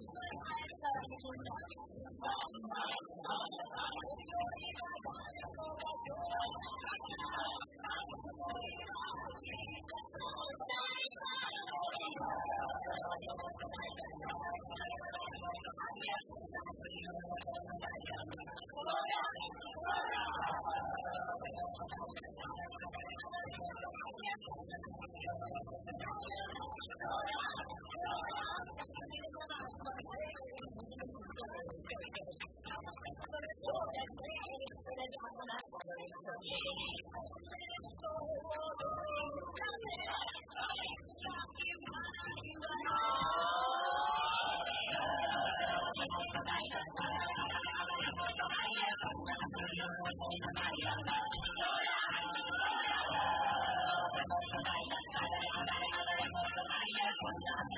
最开心的时光。